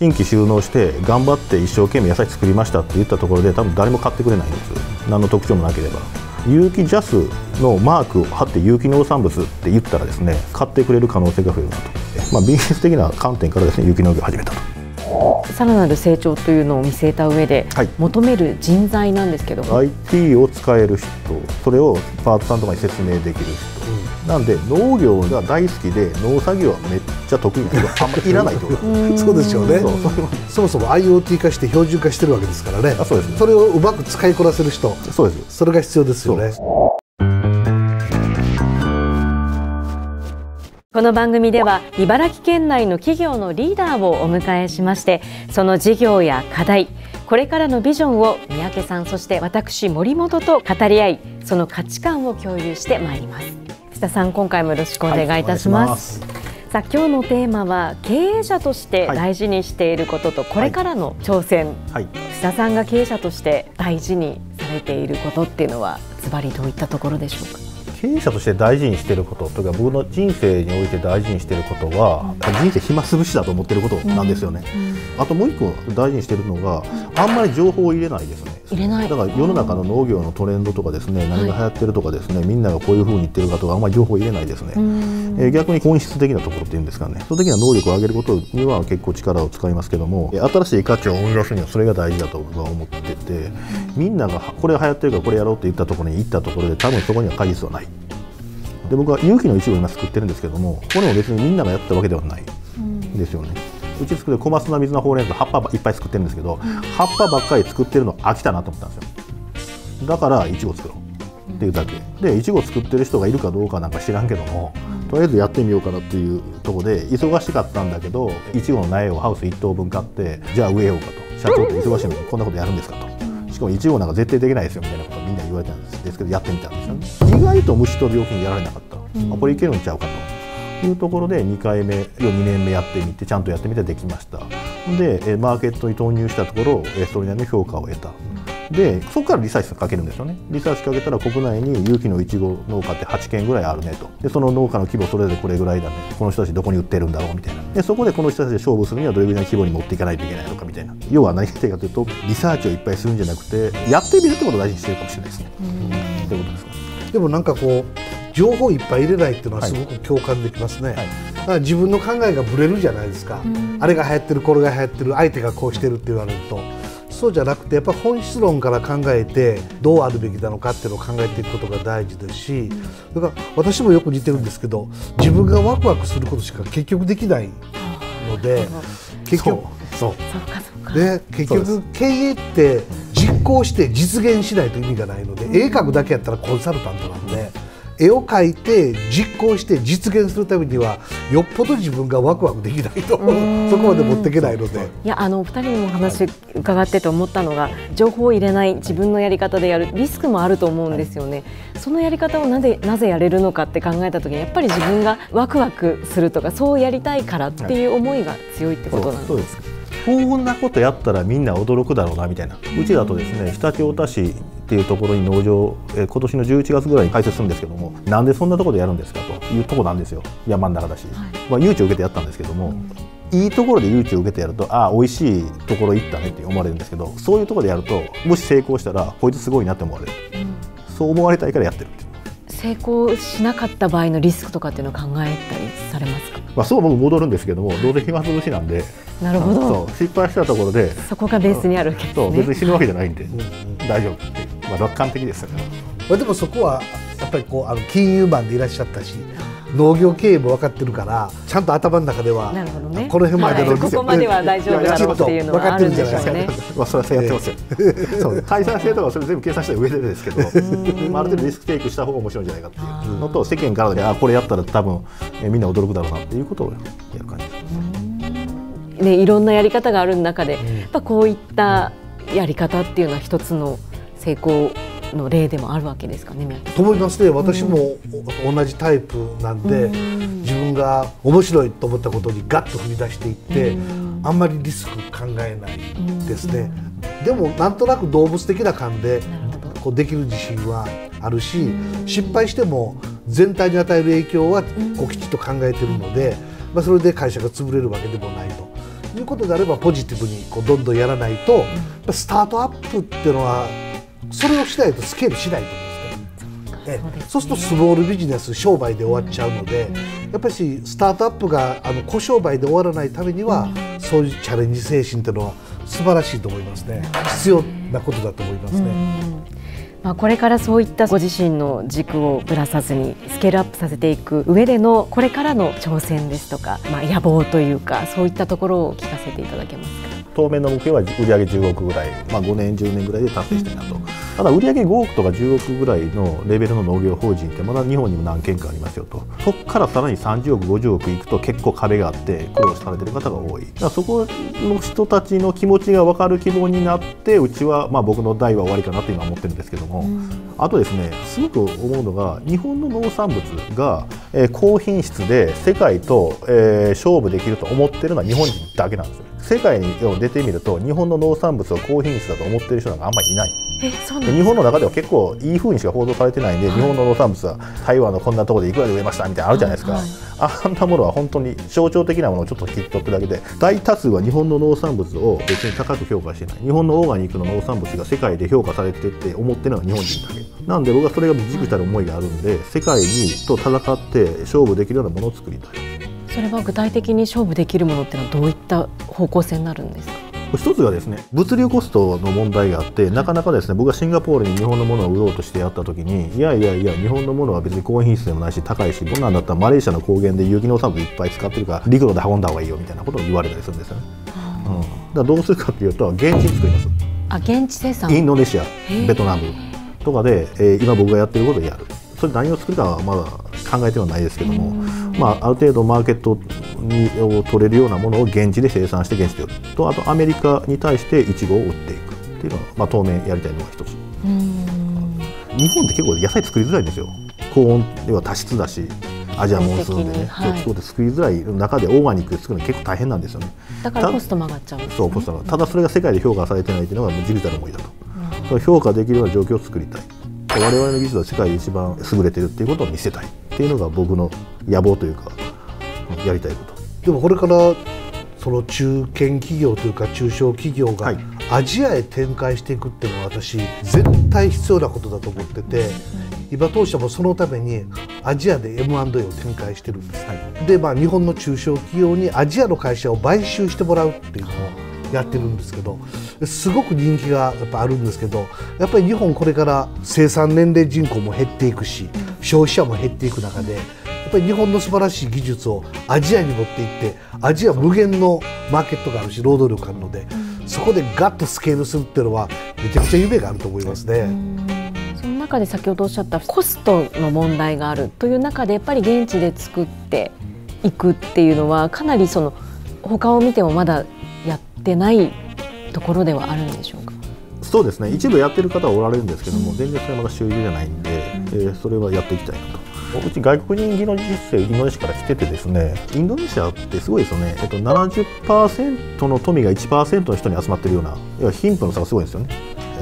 新規収納して頑張って一生懸命野菜作りましたって言ったところで多分誰も買ってくれないんです。何の特徴もなければ。有機ジャスのマークを貼って有機農産物って言ったらですね買ってくれる可能性が増えるなと、まあ、ビジネス的な観点からですね有機農業を始めたと。さらなる成長というのを見据えた上で、はい、求める人材なんですけど IT を使える人それをパートさんとかに説明できる人。なんで農業が大好きで農作業はめっちゃ得意な人あんまりいらないと。そうですよね。そもそも IoT 化して標準化してるわけですからね。あそうです、ね、それをうまく使いこなせる人そうです。それが必要ですよね。この番組では茨城県内の企業のリーダーをお迎えしましてその事業や課題これからのビジョンを三宅さんそして私森本と語り合いその価値観を共有してまいります。須田さん今回もよろしくお願いいたします。はい、さあ今日のテーマは経営者として大事にしていることとこれからの挑戦、はい、須田さんが経営者として大事にされていることっていうのはズバリどういったところでしょうか？経営者として大事にしていることというか僕の人生において大事にしていることは、うん、人生暇つぶしだと思っていることなんですよね、うん、あともう一個大事にしているのが、あんまり情報を入れないですね。入れない。だから世の中の農業のトレンドとかですね何が流行ってるとかですね、みんながこういうふうに言ってるかとかあんまり情報を入れないですね、えー、逆に本質的なところっていうんですかね。基礎的な能力を上げることには結構力を使いますけども新しい価値を生み出すにはそれが大事だと僕は思っててみんながこれが流行ってるからこれやろうって言ったところに行ったところで多分そこには果実はない。で僕は勇気の一部を今作ってるんですけどもこれも別にみんながやったわけではない。ですよね。うち作る小松菜水菜ほうれん草葉っぱいっぱい作ってるんですけど、葉っぱばっかり作ってるの飽きたなと思ったんですよ。だからいちご作ろうっていうだけ。でいちご作ってる人がいるかどうかなんか知らんけどもとりあえずやってみようかなっていうとこで忙しかったんだけどいちごの苗をハウス1棟分買ってじゃあ植えようかと。社長って忙しいのにこんなことやるんですかと。しかもいちごなんか絶対できないですよみたいなことみんな言われたんですけどやってみたんですよね。意外と虫と病気にやられなかった、うん、これいけるんちゃうかと。いうところで2回目2年目やってみてちゃんとやってみてできました。でマーケットに投入したところそれなりの評価を得たでそこからリサーチかけるんですよね。リサーチかけたら国内に有機のいちご農家って8軒ぐらいあるねと。でその農家の規模それぞれこれぐらいだね。この人たちどこに売ってるんだろうみたいな。でそこでこの人たちで勝負するにはどれぐらいの規模に持っていかないといけないのかみたいな。要は何が言いたいかというとリサーチをいっぱいするんじゃなくてやってみるってことを大事にしてるかもしれないですね。ということですか。でもなんかこう情報いっぱい入れないっていうのはすごく共感できますね、はい。だから自分の考えがぶれるじゃないですか、あれが流行ってるこれが流行ってる相手がこうしてるって言われるとそうじゃなくてやっぱ本質論から考えてどうあるべきなのかっていうのを考えていくことが大事ですしだから私もよく似てるんですけど自分がワクワクすることしか結局できないので結局そう。で結局経営って実行して実現しないと意味がないので絵描くだけやったらコンサルタントなんで。絵を描いて実行して実現するためにはよっぽど自分がワクワクできないとそこまで持っていけないので。いやあのお二人にも話伺ってて思ったのが情報を入れない自分のやり方でやるリスクもあると思うんですよね。そのやり方をなぜなぜやれるのかって考えた時にやっぱり自分がワクワクするとかそうやりたいからっていう思いが強いってことなんですか、こんなことやったらみんな驚くだろうなみたいな。うちだとですね常陸太田市っていうところに農場、え今年の11月ぐらいに開設するんですけどもなんでそんなところでやるんですかというとこなんですよ。山の中だし、はい、まあ、誘致を受けてやったんですけども、うん、いいところで誘致を受けてやるとああ美味しいところ行ったねって思われるんですけどそういうところでやるともし成功したらこいつすごいなって思われる、うん、そう思われたいからやってる成功しなかった場合のリスクとかっていうのを考えたりされますか、まあ、そう僕戻るんですけどもどうせ暇つぶしなんで。なるほど。失敗したところでそこがベースにあるわけですね別に死ぬわけじゃないんで、大丈夫って。いう、まあ、楽観的ですよね、まあ、でもそこはやっぱりこうあの金融マンでいらっしゃったし農業経営も分かってるからちゃんと頭の中では、ね、この辺までの、はい、ここまでは大丈夫だろうっていうのはあるんでしょうね。まあそれはやってますよ。そう。解散性とかそれ全部計算した上でですけど、まあ、ある程度リスクテイクした方が面白いんじゃないかっていうのと世間からであこれやったら多分えみんな驚くだろうなっていうことをやる感じです。ね、いろんなやり方がある中で、やっぱこういったやり方っていうのは一つの成功の例でもあるわけですかね。と思いますね私も同じタイプなんで、自分が面白いと思ったことにガッと踏み出していって、あんまりリスク考えないですね。でもなんとなく動物的な感でこうできる自信はあるし、失敗しても全体に与える影響はこうきちっと考えてるので、まあ、それで会社が潰れるわけでもないと。いうことであればポジティブにこうどんどんやらないと、うん、スタートアップっていうのはそれをしないとスケールしないと思うんですね。そうするとスモールビジネス商売で終わっちゃうので、やっぱりスタートアップがあの小商売で終わらないためには、そういうチャレンジ精神というのは素晴らしいと思いますね。必要なことだと思いますね。まあ、これからそういったご自身の軸をぶらさずにスケールアップさせていく上でのこれからの挑戦ですとか、まあ、野望というかそういったところを聞かせていただけますか？当面の目標は売上10億ぐらい、まあ、5年10年ぐらいで達成したいなと、ただ売上5億とか10億ぐらいのレベルの農業法人ってまだ日本にも何件かありますよと。そこからさらに30億50億いくと結構壁があって苦労されてる方が多い。だからそこの人たちの気持ちが分かる希望になってうちはまあ僕の代は終わりかなと今思ってるんですけども、うん、あとですねすごく思うのが日本の農産物が、えー、高品質で世界と、えー、勝負できると思ってるのは日本人だけなんですよ。世界に出てみると日本の農産物を高品質だと思ってる人なんかあんまりいない。日本の中では結構いいふうにしか報道されてないんで、はい、日本の農産物は台湾のこんなところでいくらで植えましたみたいなのあるじゃないですか、はい。はい、あんなものは本当に象徴的なものをちょっと切っとくだけで大多数は日本の農産物を別に高く評価してない。日本のオーガニックの農産物が世界で評価されてって思ってるのは日本人だけ。なんで僕はそれが軸たる思いがあるんで世界にと戦って勝負できるようなものを作りたい。それは具体的に勝負できるものってのはどういった方向性になるんですか？一つがですね物流コストの問題があってなかなかですね僕がシンガポールに日本のものを売ろうとしてやった時にいやいやいや日本のものは別に高品質でもないし高いしこんなんだったらマレーシアの高原で有機農産物いっぱい使ってるから陸路で運んだ方がいいよみたいなことを言われたりするんですよね、うん、だからどうするかっていうと現地作ります。あ現地生産。インドネシアベトナムとかで、えー、今僕がやってることをやる。それ何を作るかはまだ考えてはないですけども、まあ、ある程度マーケットにを取れるようなものを現地で生産して現地で売る。とあとアメリカに対していちごを売っていくっていうのは、まあ、当面やりたいのが一つ日本って結構野菜作りづらいんですよ。高温では多湿だしアジアモンスーンでね、はい、そう作りづらい中でオーガニック作るの結構大変なんですよね。だからコストも上がっちゃうそうコストがただそれが世界で評価されてないというのがジビタの思いだと、うん、評価できるような状況を作りたい。我々の技術は世界で一番優れてるっていうことを見せたい。っていうのが僕の野望というかやりたいことでもこれからその中堅企業というか中小企業がアジアへ展開していくっていうのは私絶対必要なことだと思ってて今当社もそのためにアジアで M&A を展開してるんです、はい、でまあ日本の中小企業にアジアの会社を買収してもらうっていうのをやってるんですけどすごく人気がやっぱあるんですけどやっぱり日本これから生産年齢人口も減っていくし消費者も減っていく中でぱり日本の素晴らしい技術をアジアに持っていってアジア無限のマーケットがあるし労働力があるのでそこでガッとスケールするっていうのはめちゃくちゃ夢があると思いますね。その中で先ほどおっしゃったコストの問題があるという中でやっぱり現地で作っていくっていうのはかなりその他を見てもまだやってないところではあるんでしょうか？そうですね一部やってる方はおられるんですけども、全然それはまだ主流じゃないんで、うん、えー、それはやっていきたいなと。うち外国人技能実習インドネシアから来ててですねインドネシアってすごいですよね、えっと、70%の富が1%の人に集まってるような要は貧富の差がすごいんですよね。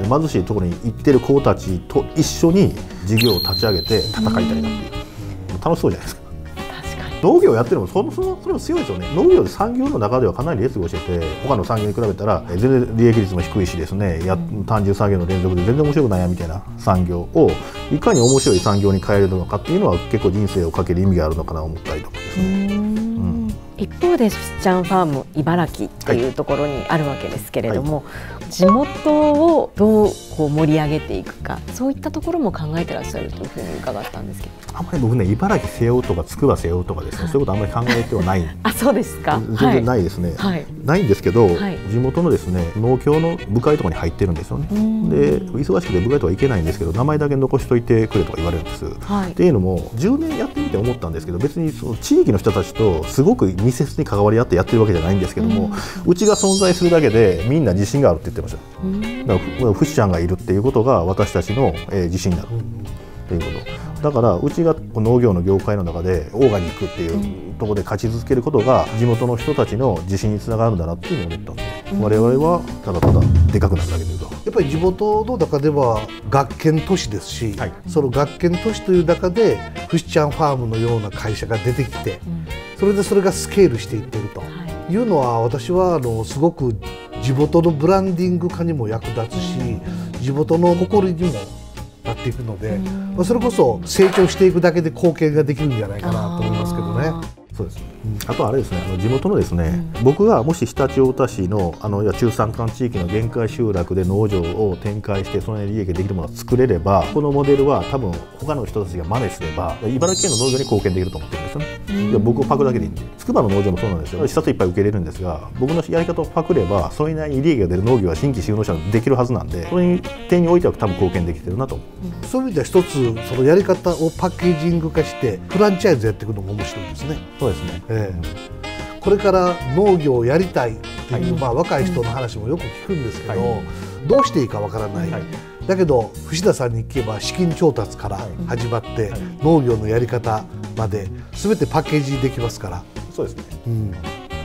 貧しいところに行ってる子たちと一緒に事業を立ち上げて戦いたいなっていう、楽しそうじゃないですか。農業やってるのもそのそのそれも強いですよね。農業で産業の中ではかなり劣後してて他の産業に比べたら全然利益率も低いしですね。や単純作業の連続で全然面白くないやみたいな産業をいかに面白い産業に変えるのかっていうのは結構人生をかける意味があるのかなと思ったりとかですね。一方でスちゃんファーム茨城っていうところにあるわけですけれども、はい、地元をどうこう盛り上げていくかそういったところも考えてらっしゃるというふうに伺ったんですけど。あんまり僕ね茨城背負うとかつくば背負うとかですね、はい、そういうことあんまり考えてはない。あそうですか。全然ないですね、はい、ないんですけど、地元のですね農協の部会とかに入ってるんですよね。で忙しくて部会とか行けないんですけど名前だけ残しといてくれとか言われるんです、っていうのも10年やってみて思ったんですけど別にその地域の人たちとすごく密接に関わり合ってやってるわけじゃないんですけども、うん、うちが存在するだけでみんな自信があるって言ってました、うん、だからフシちゃんがいるっていうことが私たちの、えー、自信になる。っていうこと。だからうちが農業の業界の中でオーガニックっていうところで勝ち続けることが地元の人たちの自信につながるんだなっていうふうに思ったんで、うん、我々はただただでかくなるだけというかやっぱり地元の中では学研都市ですし、はい、その学研都市という中でフシちゃんファームのような会社が出てきて、うん、それでそれがスケールしていってると。はい。いうのは私はあのすごく地元のブランディング化にも役立つし地元の誇りにもなっていくので、まあ、それこそ成長していくだけで貢献ができるんじゃないかなと思いますけどね。そうです、うん、あとあれですねあの地元のですね、うん、僕がもし常陸太田市のあの中山間地域の限界集落で農場を展開してその利益ができるものを作れればこのモデルは多分他の人たちが真似すれば茨城県の農業に貢献できると思ってるんですよね、うん、僕をパクだけでいいんで。筑波の農場もそうなんですよ。視察いっぱい受け入れるんですが僕のやり方をパクればそれなりに利益が出る農業は新規就農者できるはずなんでそれに点においては多分貢献できてるなと。そういう意味では一つそのやり方をパッケージング化してフランチャイズやっていくのも面白いですねそうですね、えーこれから農業をやりたいっていう、はい、まあ、若い人の話もよく聞くんですけど、はい、どうしていいかわからない、はい、だけど藤田さんに聞けば資金調達から始まって、農業のやり方まで全てパッケージできますから。そうですね、うん。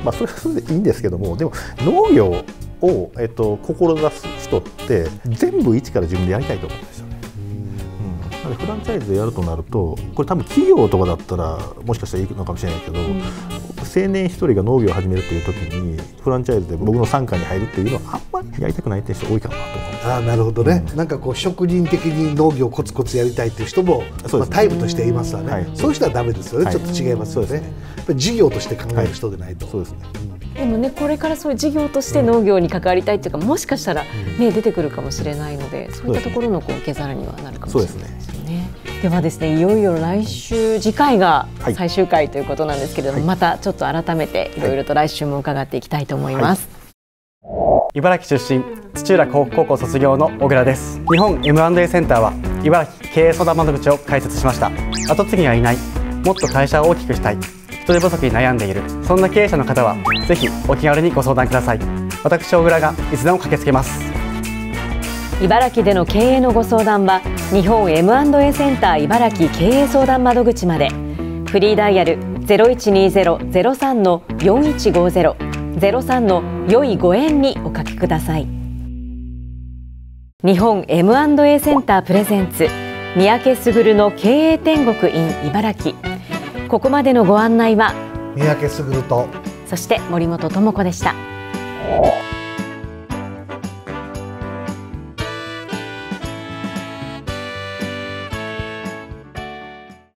まあ、それはそれでいいんですけどもでも農業を、えっと、志す人って全部一から自分でやりたいと思うんですよフランチャイズでやるとなるとこれ多分企業とかだったらもしかしたらいいのかもしれないけど、うん、青年一人が農業を始めるっていう時にフランチャイズで僕の傘下に入るっていうのはあんまりやりたくないっていう人多いかなと思あなるほどね、うん、なんかこう職人的に農業をコツコツやりたいっていう人も、まあ、タイプとしていますわね、はい、そういう人はダメですよね、はい、ちょっと違いますよね,、やっぱり事業として考える人でないと、そうですね、でもねこれからそういう事業として農業に関わりたいっていうか、もしかしたら、ね、出てくるかもしれないのでそういったところのこう受け皿にはなるかもしれないですよね。ではですねいよいよ来週次回が最終回ということなんですけれども、はい、またちょっと改めていろいろと来週も伺っていきたいと思います。はい、茨城出身土浦高校卒業の小倉です。日本 M&A センターは茨城経営相談窓口を開設しました。後継ぎがいないもっと会社を大きくしたい人手不足に悩んでいるそんな経営者の方はぜひお気軽にご相談ください。私小倉がいつでも駆けつけます。茨城での経営のご相談は日本 M&A センター茨城経営相談窓口まで。フリーダイヤル0120-03の4150 03の良いご縁におかけください。日本 M&A センタープレゼンツ。三宅卓の経営天国 in 茨城。ここまでのご案内は三宅卓とそして森本智子でした。